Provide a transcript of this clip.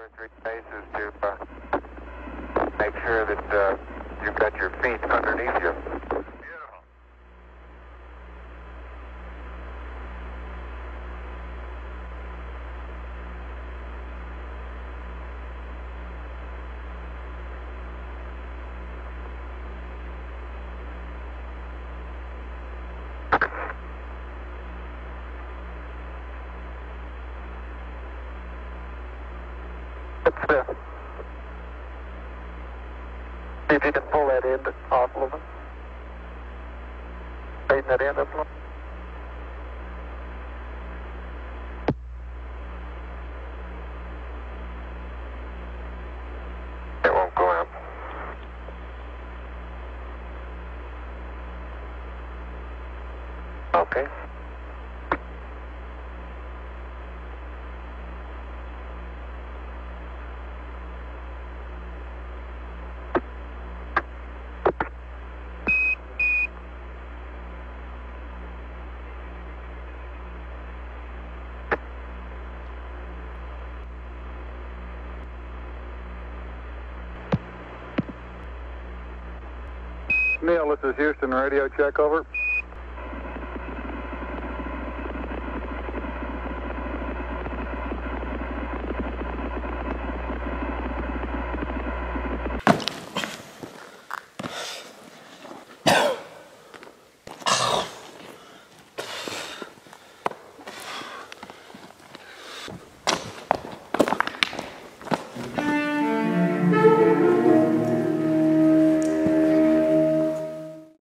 or three paces to uh, make sure that uh, you've got your feet underneath you. It's, uh, see if you can pull that end off a little bit. That end up a little. It won't go out. Okay. Neil, this is Houston Radio. Check over.